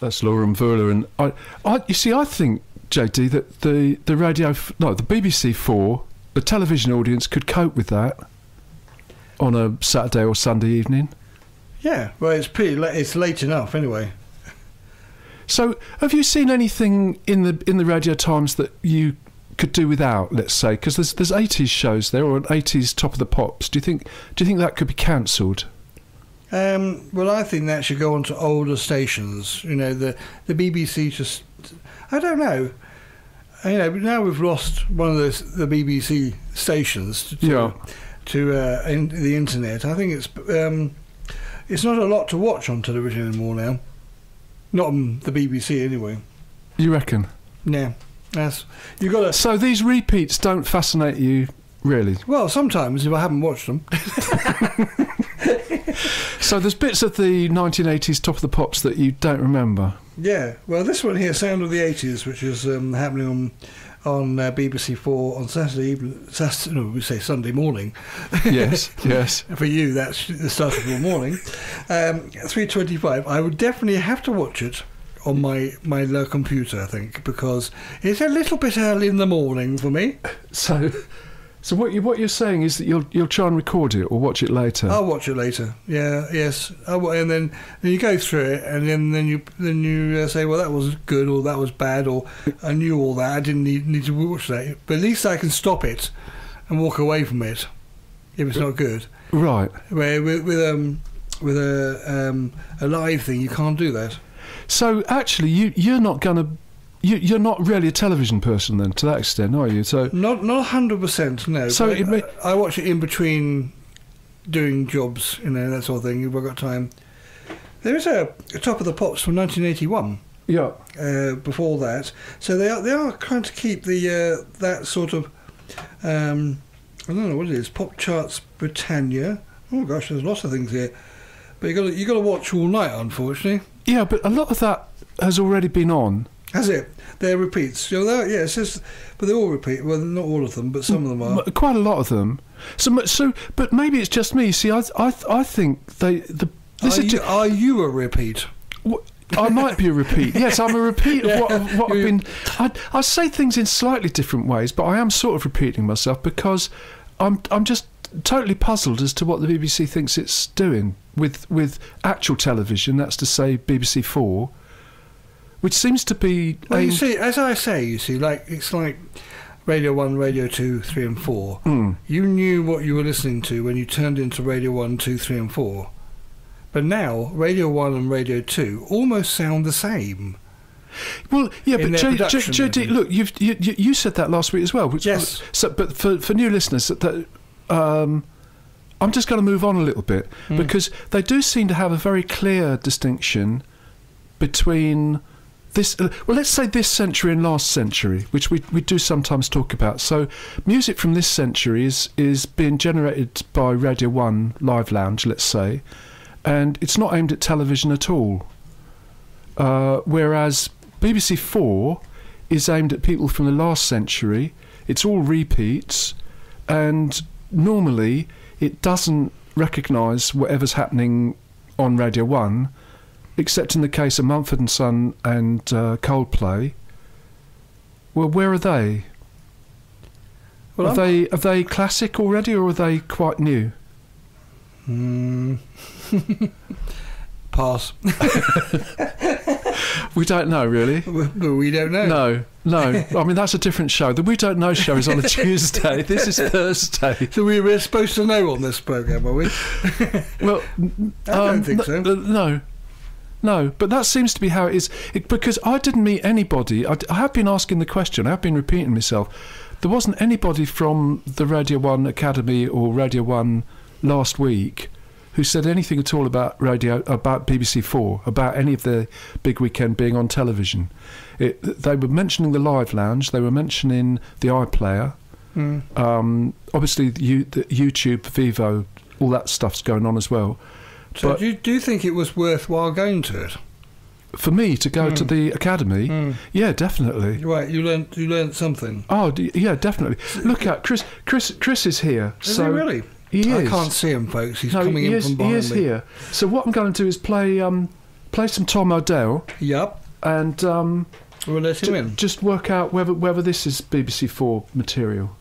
that's Laura Mvula, and I, I, you see, I think JD that the the radio, f- no, the BBC Four, the television audience could cope with that on a Saturday or Sunday evening. Yeah, well, it's pretty. La- it's late enough anyway. So, have you seen anything in the in the Radio Times that you could do without? Let's say, because there's there's 80s shows there or an 80s Top of the Pops. Do you think do you think that could be cancelled? Um, well, I think that should go on to older stations. You know, the the BBC just. I don't know. You know, but now we've lost one of those the BBC stations to, to, Yeah. to uh, in, the internet. I think it's um, it's not a lot to watch on television anymore now. Not on the BBC anyway. You reckon? Yeah, that's you got to. So these repeats don't fascinate you, really? Well, sometimes if I haven't watched them, So there's bits of the 1980s Top of the Pops that you don't remember. yeah. Well, this one here, Sound of the '80s, which is um, happening on on uh, BBC Four on Saturday evening. Saturday, no, we say Sunday morning. Yes, yes. For you, that's the start of your morning. Um, Three twenty-five. I would definitely have to watch it on my my low computer, I think, because it's a little bit early in the morning for me. So, so what you what you're saying is that you'll you'll try and record it or watch it later. I'll watch it later. Yeah, yes. I wa- and then, then you go through it, and then then you then you uh, say, well, that was good or that was bad, or I knew all that. I didn't need need to watch that. But at least I can stop it and walk away from it if it's not good. Right. Where with, with um with a um a live thing, you can't do that. So actually, you you're not gonna. You, you're not really a television person then, to that extent, are you? So, Not not hundred percent. No. So it may- I, I watch it in between doing jobs, you know, that sort of thing. If I've got time. There is a, a top of the pops from 1981. yeah. uh, before that. So they are they are trying to keep the uh, that sort of um, I don't know what it is. Pop charts Britannia. Oh gosh, there's lots of things here. But you got you got to watch all night, unfortunately. Yeah, but a lot of that has already been on. Has it? They're repeats. So they're, yeah, it says, but they all repeat. Well, not all of them, but some of them are. Quite a lot of them. So, so, but maybe it's just me. See, I, I, I think they the. This Are is you, are you a repeat? Wh- I might be a repeat. Yes, I'm a repeat of what, of what I've been. I, I say things in slightly different ways, but I am sort of repeating myself because I'm I'm just totally puzzled as to what the BBC thinks it's doing with with actual television. That's to say, BBC Four, which seems to be. Well, you see, as I say, you see, like it's like Radio One, Radio Two, Three, and Four. Hmm. You knew what you were listening to when you turned into Radio 1, 2, 3 and 4. But now, Radio 1 and Radio 2 almost sound the same. Well, yeah, but J, J, production, JD, look, you've, you, you you said that last week as well. Which, Yes. So, but for for new listeners, that, um, I'm just going to move on a little bit Hmm. because they do seem to have a very clear distinction between this. Uh, well, let's say this century and last century, which we we do sometimes talk about. So, music from this century is is being generated by Radio One Live Lounge, let's say, and it's not aimed at television at all. Uh, whereas BBC Four is aimed at people from the last century. It's all repeats, and normally it doesn't recognise whatever's happening on Radio One, except in the case of Mumford and Son and uh, Coldplay. Well, where are they? Well, are I'm- they are they classic already, or are they quite new? Hmm. Pass. We don't know really. But we don't know. No, no. I mean that's a different show. The We Don't Know show is on a Tuesday. This is Thursday. So we were supposed to know on this programme, are we? Well, I don't um, think so. No, no. But that seems to be how it is. It, because I didn't meet anybody. I have been asking the question. I have been repeating myself. There wasn't anybody from the Radio One Academy or Radio One last week who said anything at all about radio about BBC Four about any of the big weekend being on television. It, they were mentioning the live lounge. They were mentioning the iPlayer. Hmm. Um, obviously, the, the YouTube, Vevo, all that stuff's going on as well. So But- do, you, do you think it was worthwhile going to it? For me to go to Mm. the academy, Hmm. yeah, definitely. Right, you learned you learned something. Oh, d- yeah, definitely. Look at Chris. Chris. Chris is here. Is so he really? He I is. can't see him, folks. He's no, coming he in is. from behind He is me. here. So what I'm going to do is play um, play some Tom Odell Yup. and um, We'll let him in. just work out whether whether this is BBC Four material.